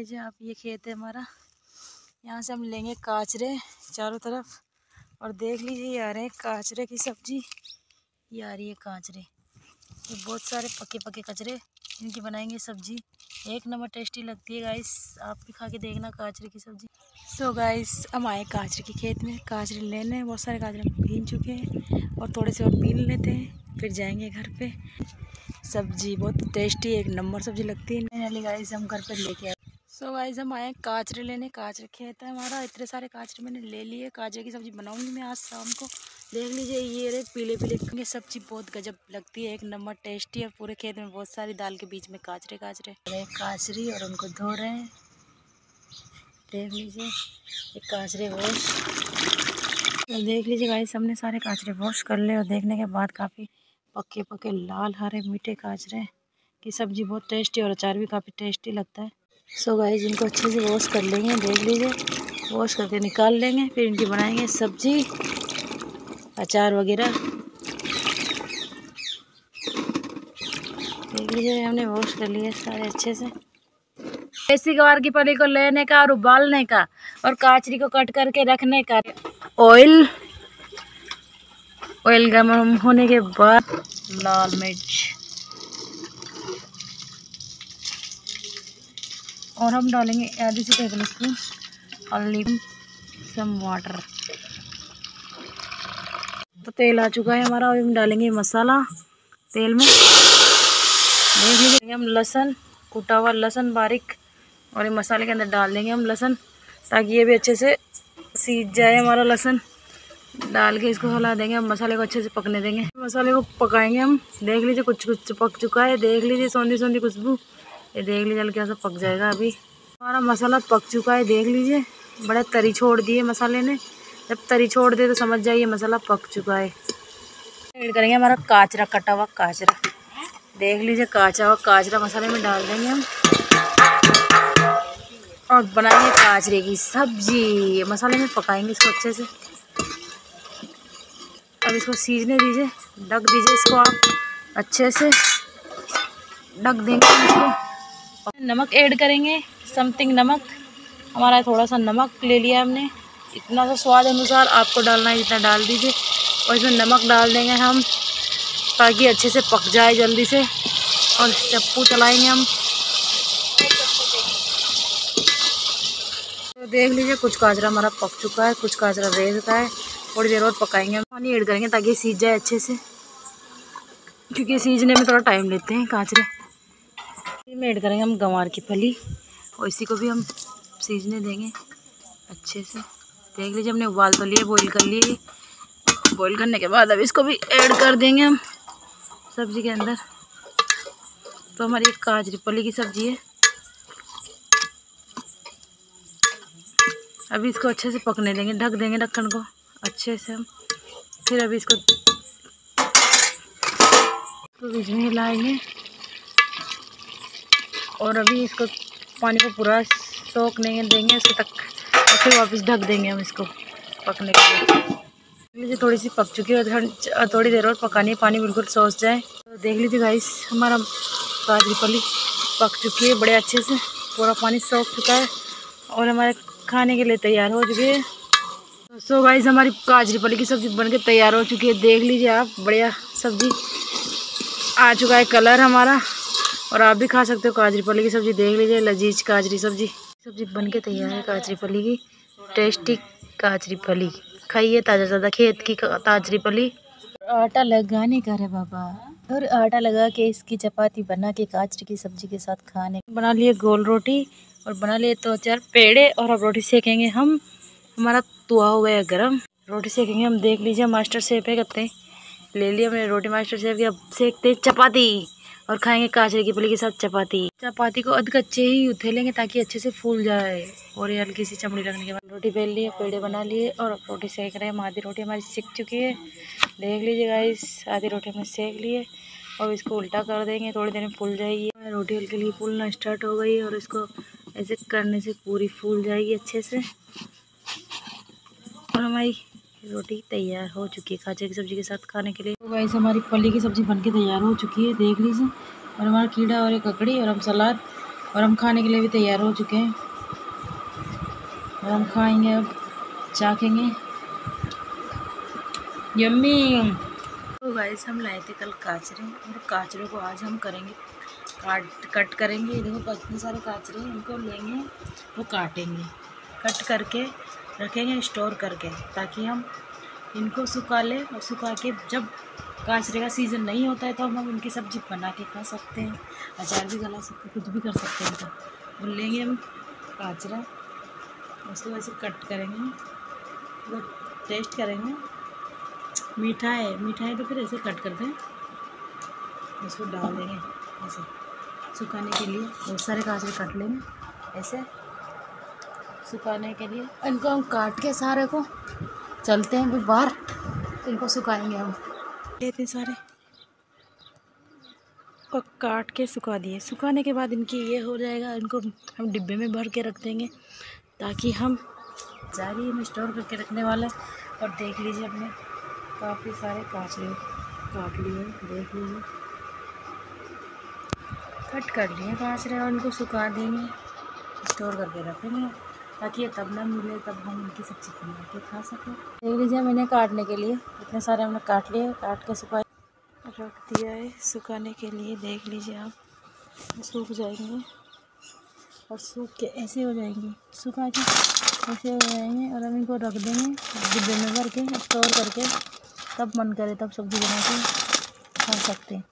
लीजिए आप, ये खेत है हमारा। यहाँ से हम लेंगे काचरे चारों तरफ़। और देख लीजिए, ये आ रहे हैं काचरे की सब्ज़ी। ये आ रही है काचरे। ये बहुत सारे पके पके कचरे, इनकी बनाएँगे सब्ज़ी। एक नंबर टेस्टी लगती है गाइस आप भी खा के देखना काचरे की सब्ज़ी। सो so गाइस हम आए काचरे के खेत में। काचरे लेने बहुत सारे काचरे बीन चुके हैं। और थोड़े से और बीन लेते हैं, फिर जाएँगे घर पे। सब्ज़ी बहुत टेस्टी, एक नंबर सब्ज़ी लगती है। गाइस हम घर पर लेके आए। सो so गाइस हम आए काचरे लेने। काचरे खेत है हमारा। इतने सारे काचरे मैंने ले लिए। काजरे की सब्ज़ी बनाऊँगी मैं आज शाम को। देख लीजिए, ये रे पीले पीले। ये सब्ज़ी बहुत गजब लगती है। एक नंबर टेस्टी है। पूरे खेत में बहुत सारी दाल के बीच में काचरे काचरे काचरी और उनको धो रहे हैं। देख लीजिए, ये काचरे वॉश तो देख लीजिए गाइस हमने सारे काचरे वॉश कर ले और देखने के बाद काफ़ी पक्के पक्के, लाल, हरे, मीठे काचरे की सब्ज़ी बहुत टेस्टी और अचार भी काफ़ी टेस्टी लगता है। सो गाइस, इनको अच्छे से वॉश कर लेंगे, देख लीजिए। वॉश करके निकाल लेंगे, फिर इनकी बनाएँगे सब्ज़ी, अचार वगैरह। देख लीजिए, हमने वॉश कर लिया सारे अच्छे से। देसी गवार की पली को लेने का और उबालने का और काचरी को कट करके रखने का। ऑयल ऑयल गर्म होने के बाद लाल मिर्च। और हम डालेंगे आधी से टेबल स्पून और हल्दी सम वाटर तो तेल आ चुका है हमारा, अभी हम डालेंगे मसाला तेल में। देख लीजिए हम लहसन, कुटा हुआ लहसन बारीक, और ये मसाले के अंदर डाल देंगे हम लहसन, ताकि ये भी अच्छे से सीज जाए हमारा लहसन। डाल के इसको हिला देंगे हम, मसाले को अच्छे से पकने देंगे। मसाले को पकाएँगे हम। देख लीजिए कुछ कुछ पक चुका है। देख लीजिए सौंधी सौंधी खुशबू। ये देख लीजिए हल्का सा पक जाएगा अभी। हमारा मसाला पक चुका है, देख लीजिए। बड़े तरी छोड़ दिए मसाले ने। जब तरी छोड़ दे तो समझ जाइए मसाला पक चुका है। ऐड करेंगे हमारा काचरा, कटा हुआ काचरा। देख लीजिए काचा हुआ काचरा मसाले में डाल देंगे हम। और बनाएँगे काचरे की सब्ज़ी। मसाले में पकाएँगे इसको अच्छे से। अब इसको सीजने दीजिए, ढक दीजिए इसको आप। अच्छे से। ढक देंगे इसको। नमक ऐड करेंगे समथिंग नमक। हमारा थोड़ा सा नमक ले लिया हमने। इतना सा स्वाद अनुसार आपको डालना है जितना डाल दीजिए। और इसमें नमक डाल देंगे हम, ताकि अच्छे से पक जाए जल्दी से। और चप्पू चलाएँगे हम। तो देख लीजिए, कुछ काजरा हमारा पक चुका है, कुछ काजरा रह चुका है। थोड़ी देर और पकाएँगे हम। पानी ऐड करेंगे ताकि सीज जाए अच्छे से। क्योंकि सीजने में थोड़ा टाइम लेते हैं काजरे। में ऐड करेंगे हम गंवार की फली, और इसी को भी हम सीजने देंगे अच्छे से। देख लीजिए, हमने उबाल तो लिए बॉईल कर लिए। बॉईल करने के बाद अब इसको भी ऐड कर देंगे हम सब्ज़ी के अंदर। तो हमारी एक काजरी पली की सब्ज़ी है। अभी इसको अच्छे से पकने देंगे, ढक देंगे ढक्कन को अच्छे से हम। फिर अभी इसको तो बीच में हिलाएँगे। और अभी इसको पानी को पूरा सोख नहीं देंगे, इसको तक, और फिर वापस ढक देंगे हम इसको पकने के लिए। लीजिए, थोड़ी सी पक चुकी है थोड़ी देर और पकानी है, पानी बिल्कुल सोच जाए। तो देख लीजिए गाइस हमारा गाजरी पली पक चुकी है बड़े अच्छे से। पूरा पानी सोख चुका है और हमारे खाने के लिए तैयार हो चुकी है। सो गाइस हमारी गाजरी पली की सब्ज़ी बन के तैयार हो चुकी है। देख लीजिए आप, बढ़िया सब्ज़ी आ चुका है, कलर हमारा। और आप भी खा सकते हो काजरी पली की सब्ज़ी, देख लीजिए, लजीज काजरी सब्ज़ी। सब्ज़ी बन के तैयार है काजरी पली की, टेस्टी काजरी पली खाइए ताज़ा ताज़ा खेत की ताजरी पली आटा लगाने का रे बाबा, और आटा लगा के इसकी चपाती बना के काजरी की सब्ज़ी के साथ खाने। बना लिए गोल रोटी और बना लिए तो चार पेड़े, और अब रोटी सेकेंगे हम। हमारा तुआ हो गया गर्म। रोटी सेकेंगे हम, देख लीजिए, मास्टर सेफ़ है करते ले लिया हमने रोटी, मास्टर सेफ़ की, अब सेकते चपाती। और खाएँगे काजरे की पली के साथ चपाती। चपाती को अध कच्चे ही उथेलेंगे ताकि अच्छे से फूल जाए। और ये हल्की सी चमड़ी लगने के बाद रोटी बेल लिए पेड़े बना लिए और रोटी सेक रहे हैं। आधी रोटी हमारी सीख चुकी है। देख लीजिए गाइस आधी रोटी में सेक लिए और इसको उल्टा कर देंगे, थोड़ी देर में फूल जाएगी। रोटी हल्के लिए फूलना स्टार्ट हो गई और इसको ऐसे करने से पूरी फूल जाएगी अच्छे से। और हमारी रोटी तैयार हो चुकी है खाचे की सब्ज़ी के साथ खाने के लिए। तो वैसे हमारी फली की सब्ज़ी बनके तैयार हो चुकी है, देख लीजिए। और हमारा कीड़ा और एक ककड़ी और हम सलाद और हम खाने के लिए भी तैयार हो चुके हैं। और हम खाएँगे अब, चाखेंगे। यम्मी। तो गाइस हम लाए थे कल काचरे और काचरे को आज हम करेंगे काट, कट करेंगे। देखो, इतने सारे काचरे हैं, इनको लेंगे वो काटेंगे। कट करके रखेंगे स्टोर करके, ताकि हम इनको सुखा लें और सुखा के जब काचरे का सीज़न नहीं होता है तो हम उनकी सब्ज़ी बना के खा सकते हैं, अचार भी गला सकते हैं, कुछ भी कर सकते हैं तो तो लेंगे हम काचरा, उसको वैसे कट करेंगे, वो टेस्ट करेंगे। मीठा है मीठा है तो फिर ऐसे कट करते हैं, उसको डाल देंगे, ऐसे सुखाने के लिए। बहुत सारे काजरे कट लेंगे, ऐसे सुखाने के लिए। इनको हम काट के सारे को चलते हैं, फिर बाहर इनको सुखाएँगे हम। इतने सारे। और काट के सुखा दिए। सुखाने के बाद इनकी ये हो जाएगा, इनको हम डिब्बे में भर के रख देंगे, ताकि हम जारी में स्टोर करके रखने वाले। और देख लीजिए अपने, काफ़ी सारे काचरे काट लिए, देख लीजिए। कट कर लिए काचरे और इनको सुखा देंगे। स्टोर करके रखेंगे। ताकि ये तब ना मिले, तब हम इनकी सब्ज़ी बना के खा सकें। देख लीजिए मैंने काटने के लिए, इतने सारे हमने काट लिए, काट के सुखा रख दिया है सुखाने के लिए, देख लीजिए आप, सूख जाएँगे। और सूख के ऐसे हो जाएँगे, सुखा के ऐसे हो जाएँगे और हम इनको रख देंगे डिब्बे में भर के, स्टोर करके, तब मन करे तब सब्ज़ी बना के खा सकते हैं।